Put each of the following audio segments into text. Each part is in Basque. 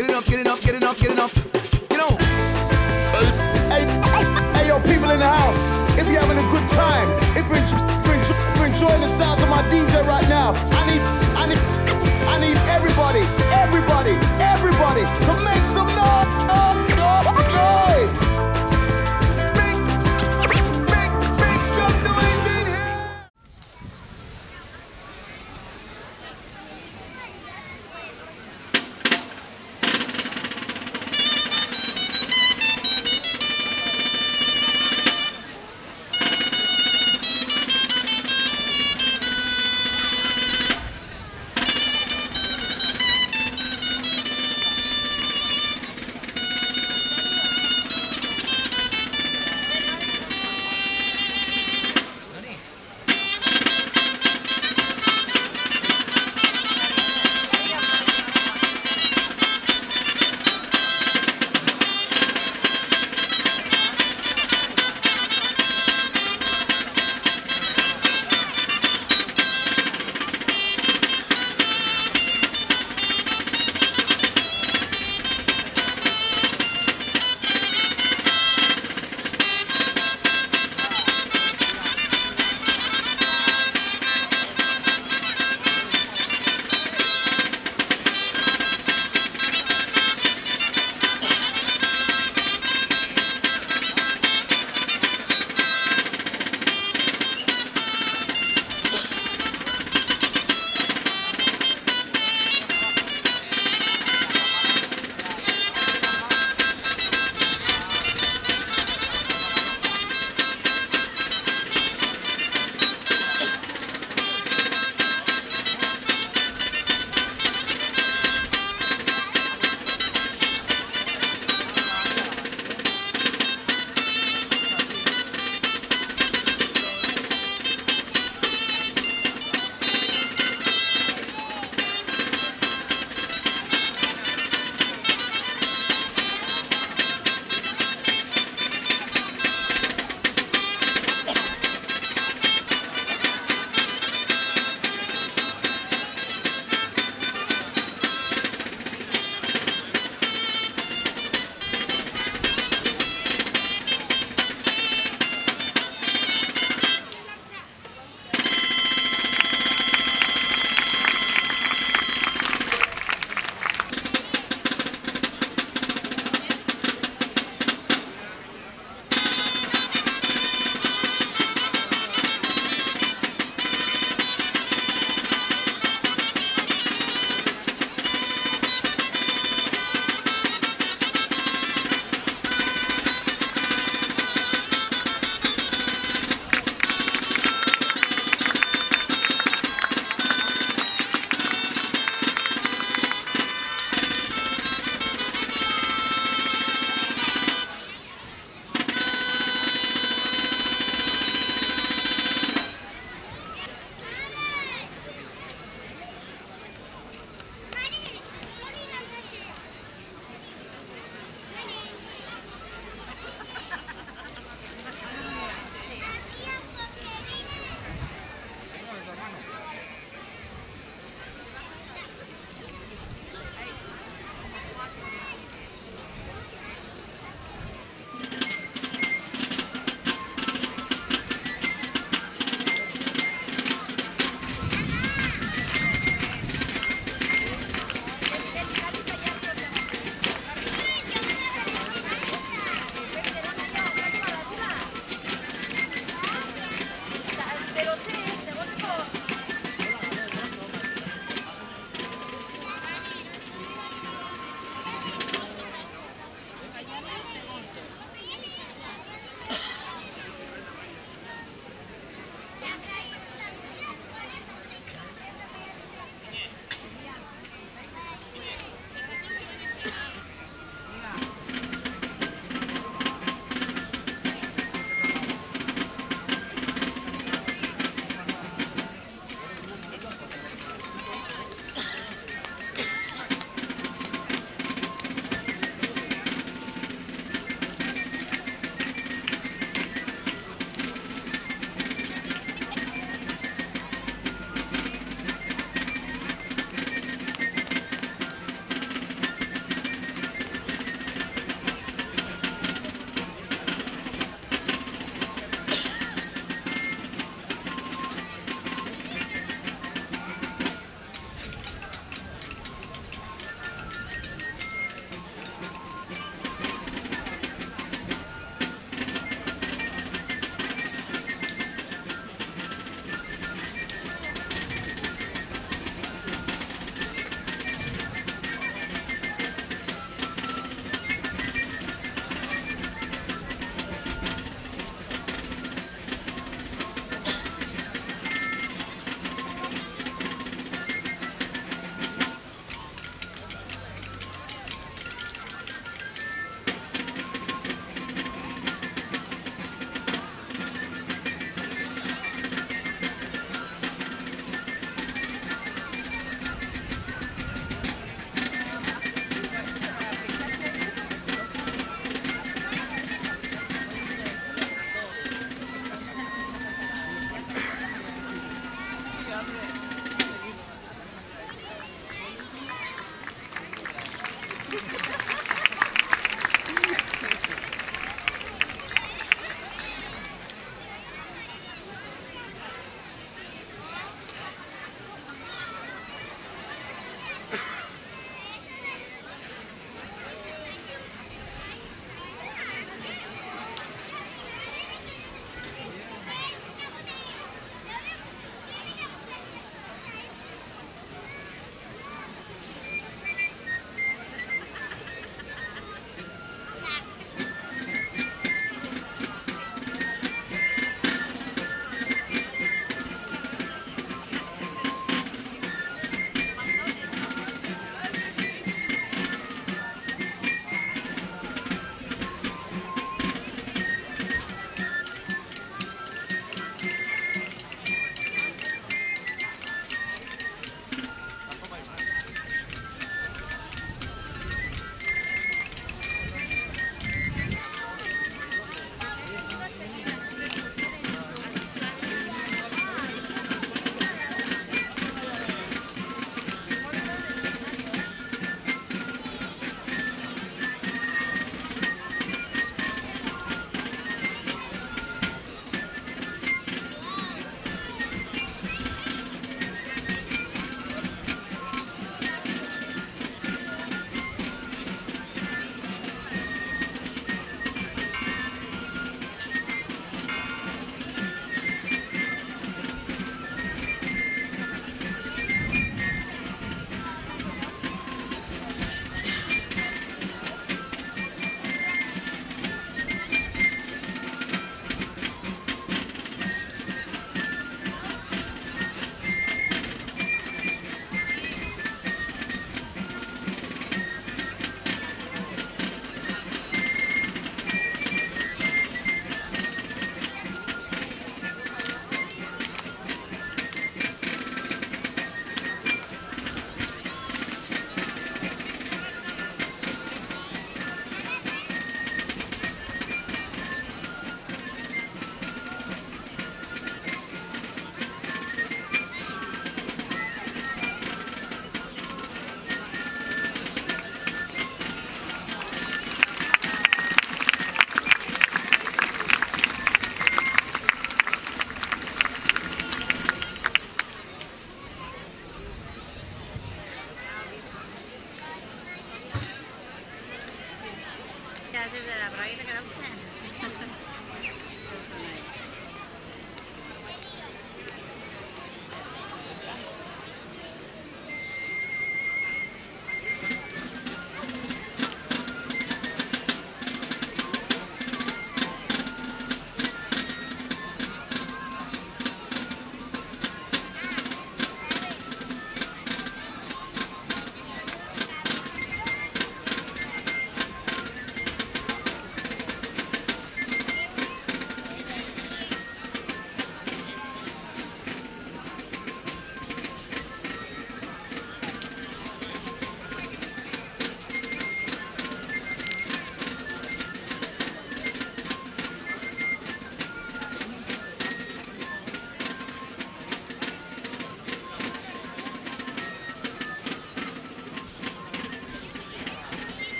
get enough, get enough, get enough, get enough.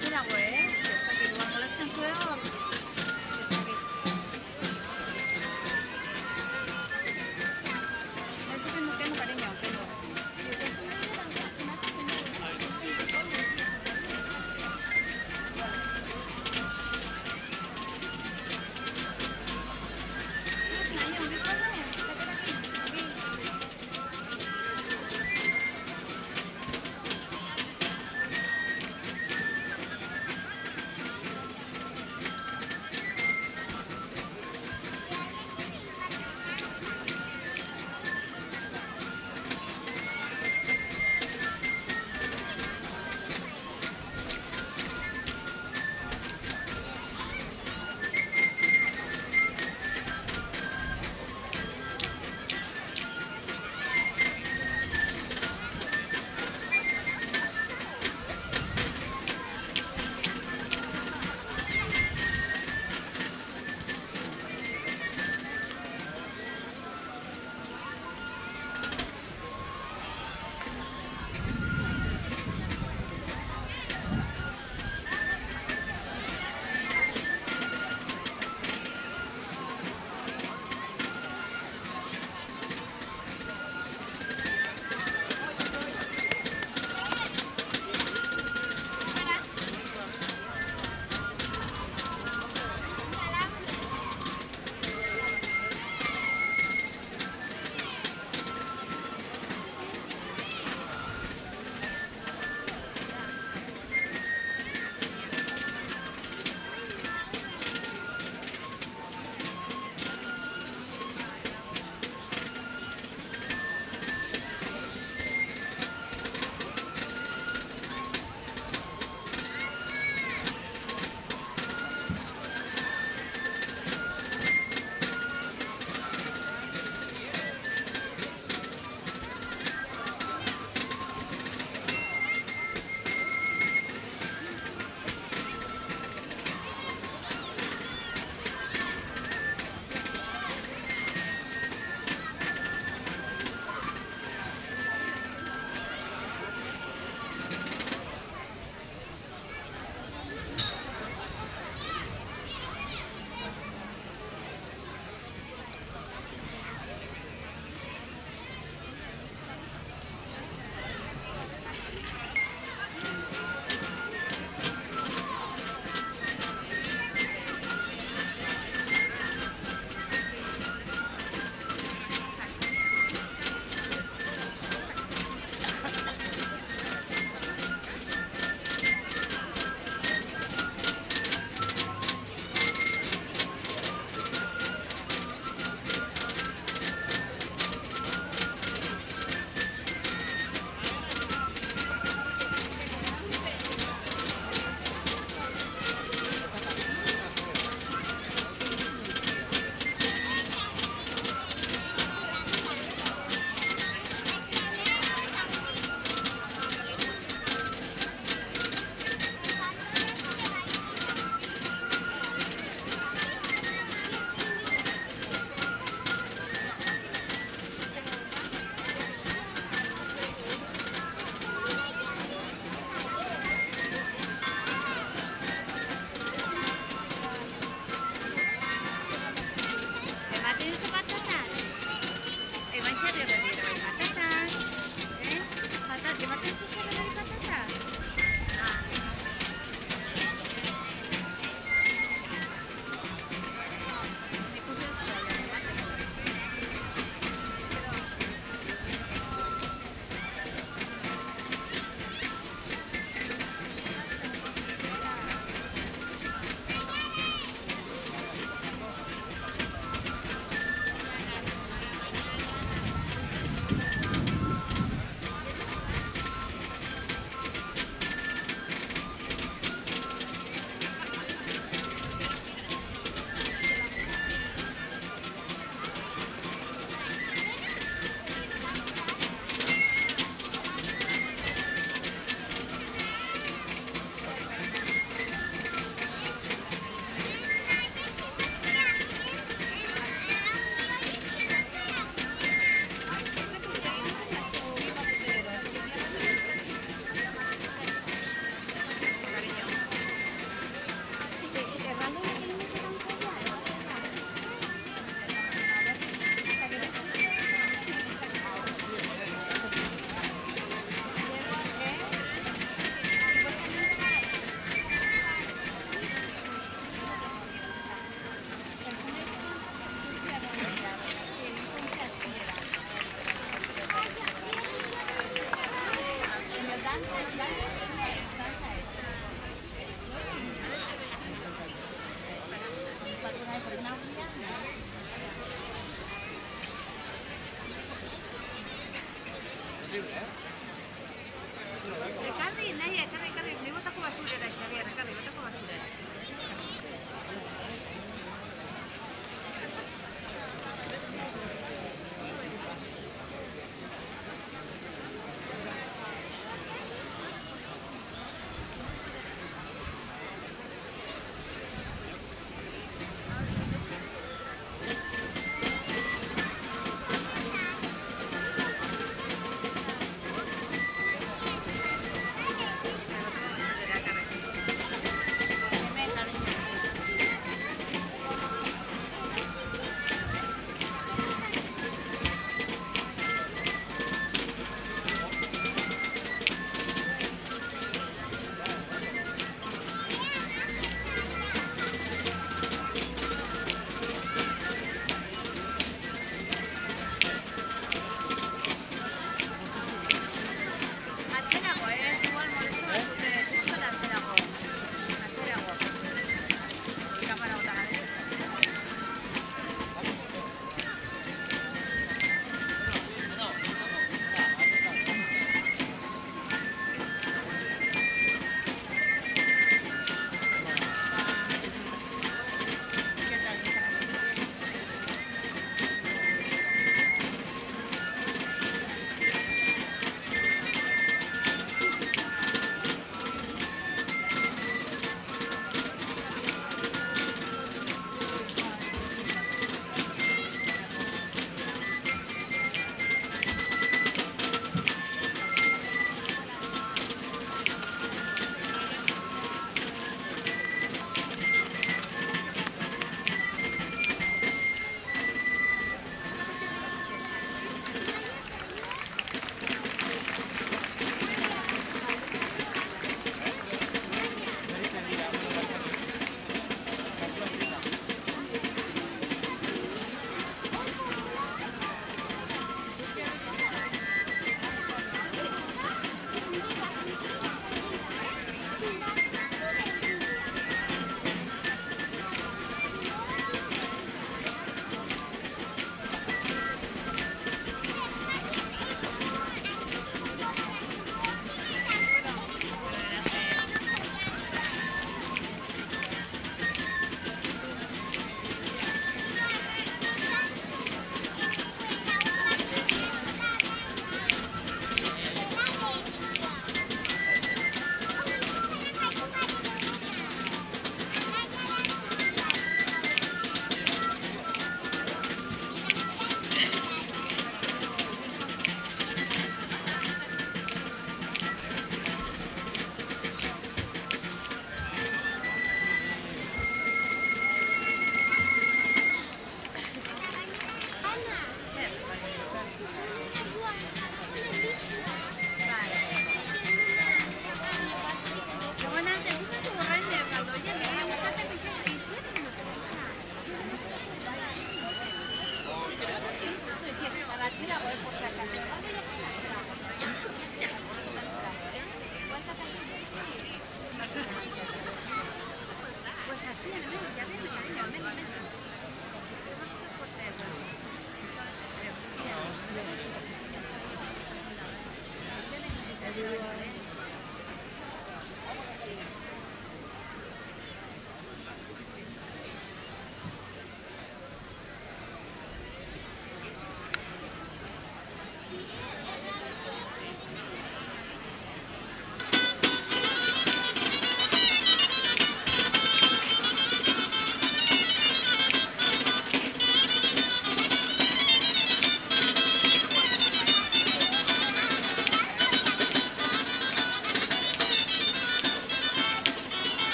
这两位 Eh? Ekarri, nahi, ekarri, ekarri, nahi batako basurera, Xabier, ekarri, batako basurera.